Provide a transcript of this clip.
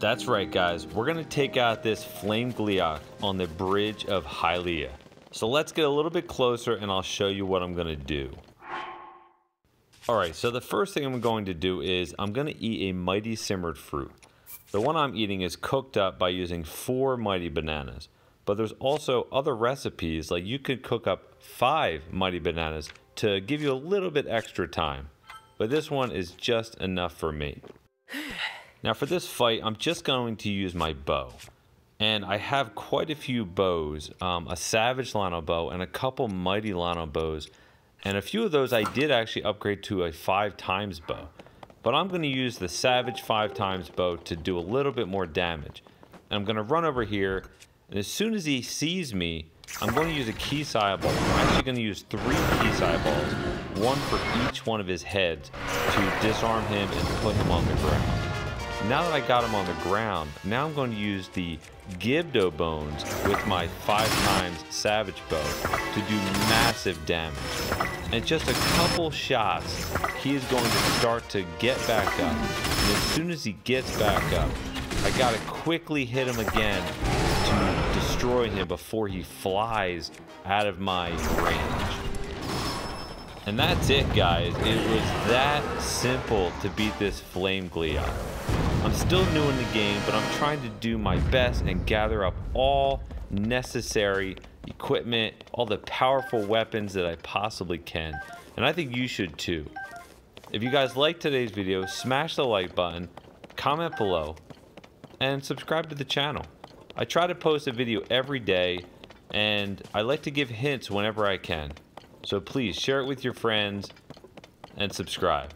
That's right, guys. We're to take out this Flame Gleeok on the bridge of Hylia. So let's get a little bit closer and I'll show you what I'm to do. Alright, so the first thing I'm going to do is I'm to eat a Mighty Simmered Fruit. The one I'm eating is cooked up by using four Mighty Bananas. But there's also other recipes, like you could cook up five Mighty Bananas to give you a little bit extra time. But this one is just enough for me. Now for this fight, I'm just going to use my bow. And I have quite a few bows, um, a Savage Lynel bow and a couple Mighty Lynel bows. And a few of those I did actually upgrade to a 5 times bow. But I'm going to use the Savage 5 times bow to do a little bit more damage. And I'm going to run over here, and as soon as he sees me, I'm going to use a Keese ball. I'm actually going to use three Keese balls, one for each one of his heads, to disarm him and put him on the ground. Now that I got him on the ground, now I'm going to use the Gibdo bones with my five times Savage bow to do massive damage. And just a couple shots, he is going to start to get back up. And as soon as he gets back up, I gotta quickly hit him again to destroy him before he flies out of my range. And that's it, guys. It was that simple to beat this Flame Gleeok. I'm still new in the game, but I'm trying to do my best and gather up all necessary equipment, all the powerful weapons that I possibly can. And I think you should too. If you guys like today's video, smash the like button, comment below, and subscribe to the channel. I try to post a video every day, and I like to give hints whenever I can. So please share it with your friends and subscribe.